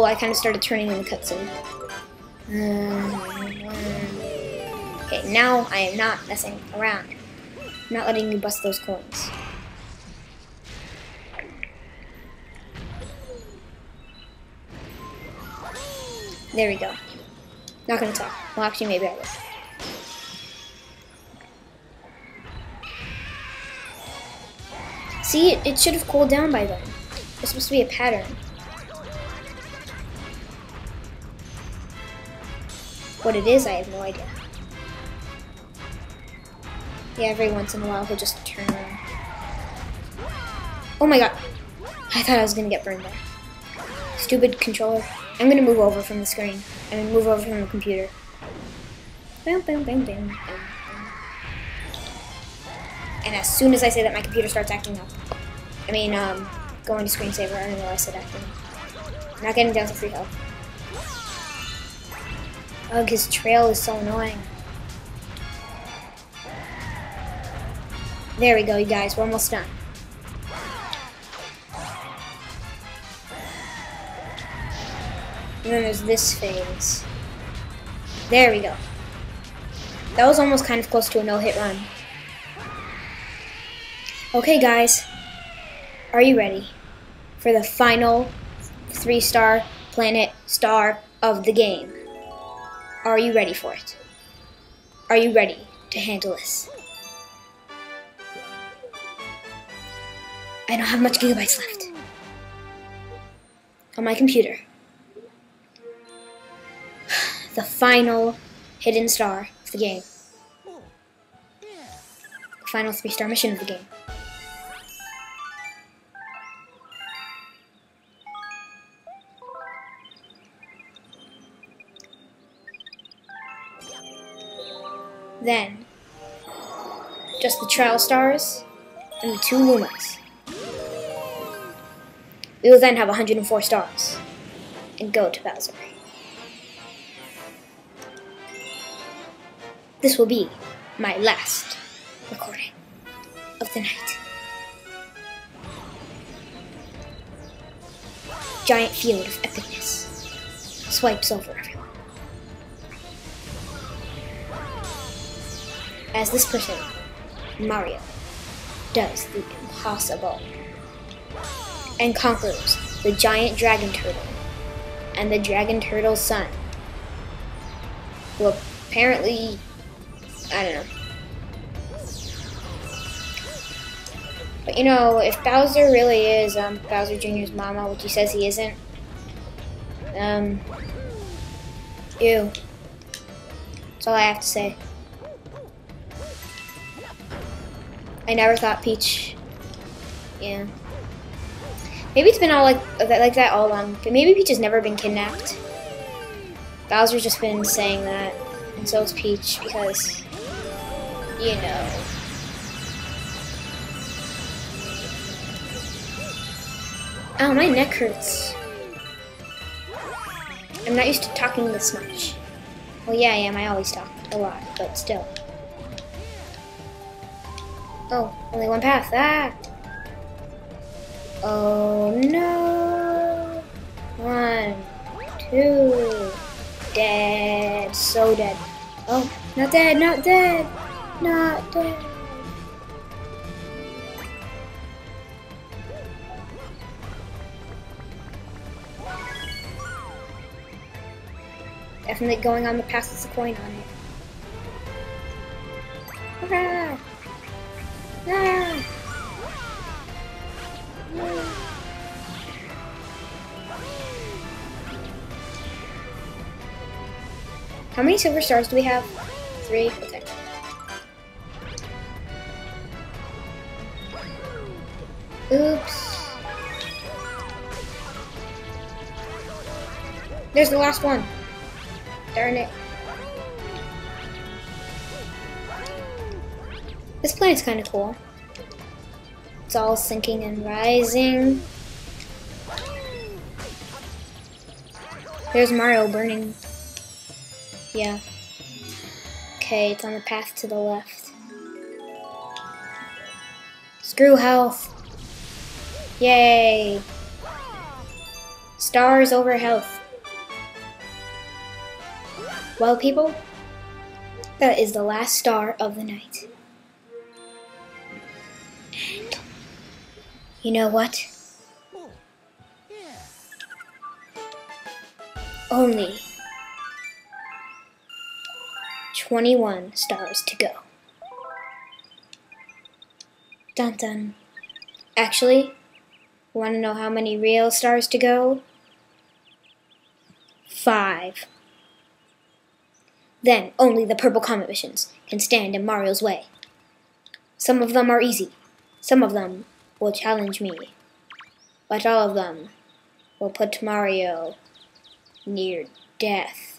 I kind of started turning in the cutscene. Okay, now I am not messing around. I'm not letting you bust those coins. There we go. Not gonna talk. Well, actually, maybe I will. See, it, it should have cooled down by then. It's supposed to be a pattern. What it is, I have no idea. Yeah, every once in a while he'll just turn around. Oh my god. I thought I was gonna get burned there. Stupid controller. I'm gonna move over from the screen. I'm gonna move over from the computer. Bam, bam, bam, bam, bam. And as soon as I say that, my computer starts acting up. I mean, um, going to screensaver. I don't know why I said acting not getting down to free health. Ugh, his trail is so annoying. There we go, you guys. We're almost done. And then there's this phase. There we go. That was almost kind of close to a no-hit run. Okay, guys. Are you ready for the final three-star planet star of the game? Are you ready for it? Are you ready to handle this? I don't have much gigabytes left on my computer. The final hidden star of the game. The final three star mission of the game. Then, just the trial stars and the two Lumas. We will then have 104 stars and go to Bowser. This will be my last recording of the night. Giant field of epicness swipes over As this person, Mario, does the impossible and conquers the giant dragon turtle and the dragon turtle's son, who apparently, I don't know. But you know, if Bowser really is um, Bowser Jr.'s mama, which he says he isn't, um, ew. That's all I have to say. I never thought Peach, yeah. Maybe it's been all like like that all along, but maybe Peach has never been kidnapped. Bowser's just been saying that, and so is Peach because, you know. Oh, my neck hurts. I'm not used to talking this much. Well, yeah, I am. I always talk a lot, but still. Oh, only one path. Ah! Oh no! One, two, dead, so dead. Oh, not dead, not dead, not dead. Definitely going on the path with the coin on it. How many silver stars do we have? Three? Okay. Oops. There's the last one. Darn it. This planet's kind of cool. It's all sinking and rising. There's Mario burning. Yeah. Okay, it's on the path to the left. Screw health. Yay. Stars over health. Well, people, that is the last star of the night. And you know what? Only 21 stars to go. Dun dun. Actually, want to know how many real stars to go? Five. Then only the Purple Comet missions can stand in Mario's way. Some of them are easy, some of them will challenge me, but all of them will put Mario near death.